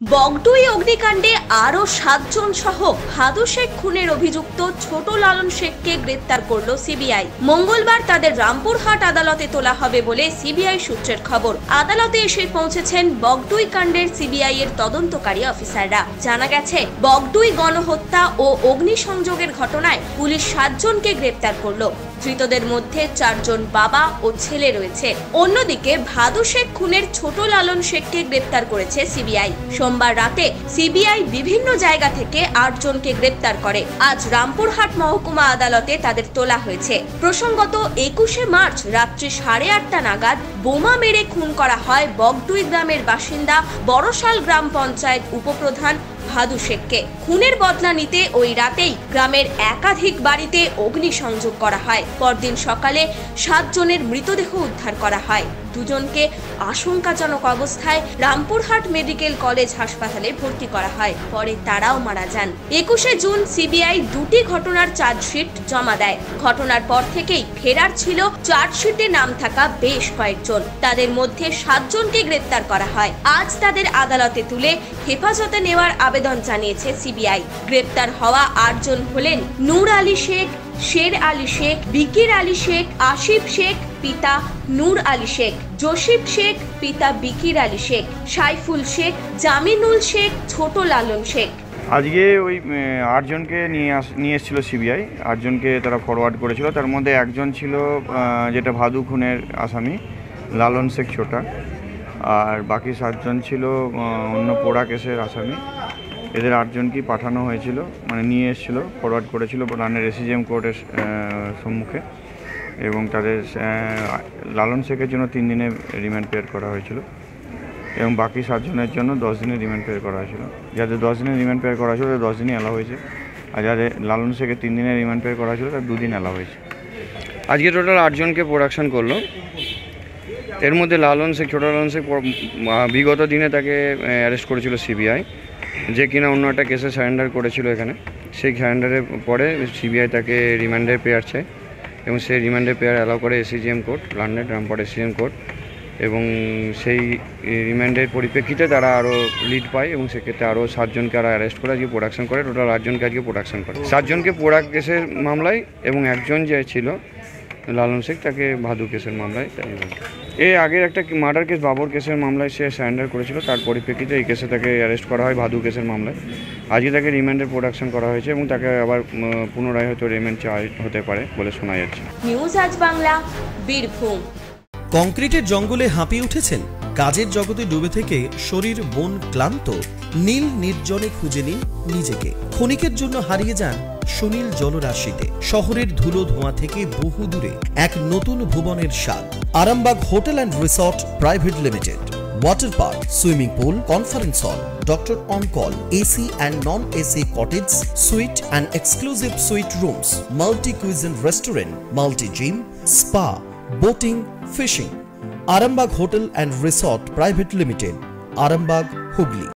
বগডুই অগ্নিকাণ্ডে আরও সাতজন সহ ভাদু শেখ খুনের অভিযুক্ত ছোট লালন শেখকে গ্রেপ্তার করল সিবিআই। মঙ্গলবার তাদের রামপুরহাট আদালতে তোলা হবে বলে সিবিআই সূত্রের খবর। আদালতে এসে পৌঁছেছেন বগডুই কাণ্ডের সিবিআই এর তদন্তকারী অফিসাররা। জানা গেছে বগডুই গণহত্যা ও অগ্নিসংযোগের ঘটনায় পুলিশ সাতজনকে গ্রেপ্তার করল। ধৃতদের মধ্যে চারজন বাবা ও ছেলে রয়েছে। অন্যদিকে ভাদু শেখ খুনের ছোট লালন শেখকে গ্রেপ্তার করেছে সিবিআই। সোমবার রাতে সিবিআই বিভিন্ন জায়গা থেকে আটজনকে গ্রেপ্তার করে। আজ রামপুরহাট মহকুমা আদালতে তাদের তোলা হয়েছে। প্রসঙ্গত, একুশে মার্চ রাত্রি সাড়ে আটটা নাগাদ বোমা মেরে খুন করা হয় বগডুই গ্রামের বাসিন্দা বড়শাল গ্রাম পঞ্চায়েত উপপ্রধান ভাদু শেখকে। খুনের বদলা নিতে ওই রাতেই গ্রামের একাধিক বাড়িতে অগ্নিসংযোগ করা হয়। পরদিন সকালে সাতজনের মৃতদেহ উদ্ধার করা হয়। দুজনকে আশঙ্কাজনক অবস্থায় রামপুরহাট মেডিকেল কলেজ হাসপাতালে ভর্তি করা হয়। পরে তারাও মারা যান। একুশে জুন সিবিআই দুটি ঘটনার চার্জশিট জমা দেয়। ঘটনার পর থেকেই ফেরার ছিল চার্জশিটে নাম থাকা বেশ কয়েকজন। তাদের মধ্যে সাতজনকে গ্রেপ্তার করা হয়। আজ তাদের আদালতে তুলে হেফাজতে নেওয়ার আবেদন জানিয়েছে সিবিআই। গ্রেপ্তার হওয়া আটজন হলেন নূর আলী শেখ, শের আলী শেখ, বিকির আলী শেখ আশিফ শেখ পিতা নূর আলী শেখ, জসিফ শেখ, পিতা বিকির আলী শেখ, সাইফুল শেখ, জামিনুল শেখ, ছোট লালন শেখ। আজকে ওই আটজনকে নিয়ে আস, নিয়ে এসেছিল সিবিআই। আটজনকে তারা ফরওয়ার্ড করেছিল। তার মধ্যে একজন ছিল যেটা ভাদু খুনের আসামি, লালন শেখ ছোটা। আর বাকি সাতজন ছিল অন্য পোড়া কেসের আসামি। এদের আটজনকেই পাঠানো হয়েছিল মানে নিয়ে এসেছিল ফরওয়ার্ড করেছিল, রানের এসিজিএম কোর্টের সম্মুখে। এবং তাদের লালন শেখের জন্য তিন দিনের রিমান্ড পেয়ার করা হয়েছিল এবং বাকি সাতজনের জন্য দশ দিনের রিমান্ড পেয়ার করা হয়েছিল। যাদের দশ দিনের রিমান্ড পেয়ার করা হয়েছিল তাদের দশ দিনই অ্যালাউ হয়েছে। আর যাদের লালন শেখে তিন দিনের রিমান্ড পেয়ার করা হয়েছিল তাদের দুদিন অ্যালাউ হয়েছে। আজকে টোটাল আটজনকে প্রোডাকশন করল। এর মধ্যে লালন শেখ, ছোটো লালন শেখ বিগত দিনে তাকে অ্যারেস্ট করেছিল সিবিআই যে কিনা অন্য একটা কেসে সারেন্ডার করেছিল এখানে। সেই সারেন্ডারের পরে সিবিআই তাকে রিমান্ডে পেয়ার চায়। এবং সেই রিমান্ডে পেয়ার অ্যালাউ করে এসিজিএম কোর্ট লন্ডন রামপট এসিজিএম কোর্ট এবং সেই রিমান্ডের পরিপ্রেক্ষিতে তারা আরও লিড পায় এবং সেক্ষেত্রে আরও সাতজনকে আরও অ্যারেস্ট করে আজকে প্রোডাকশন করে। টোটাল আটজনকে আজকে প্রোডাকশন করে। সাতজনকে প্রোডাক্ট কেসের মামলায় এবং একজন যে ছিল লালন শেখ তাকে ভাদু কেসের মামলায় তাই এ আগের একটা মার্ডার কেস বাবর কেসের মামলায় সে সারেন্ডার করেছিল তার পরিপ্রেক্ষিতে এই কেসে তাকে অ্যারেস্ট করা হয় ভাদু কেসের মামলায়। আজকে তাকে রিমান্ডের প্রোডাকশন করা হয়েছে এবং তাকে আবার পুনরায় হয়তো রিমান্ড চাই হতে পারে বলে শোনা যাচ্ছে। নিউজ আজ বাংলা বীরভূম। কংক্রিটের জঙ্গলে হাঁপিয়ে উঠেছেন। কাজের জগতে ডুবে থেকে শরীর মন ক্লান্ত। নীল নির্জনে খুঁজে নিন নিজেকে। ক্ষণিকের জন্য হারিয়ে যান সুনীল জলরাশিতে, শহরের ধুলো ধোঁয়া থেকে বহু দূরে, এক নতুন ভুবনের স্বাদ। Arambagh hotel and resort private limited. Water park, swimming pool, conference hall, doctor on call, AC and non AC cottage, suite and exclusive suite rooms, multi cuisine restaurant, multi gym, spa, boating, fishing. Arambagh hotel and resort private limited, Arambagh, Hooghly.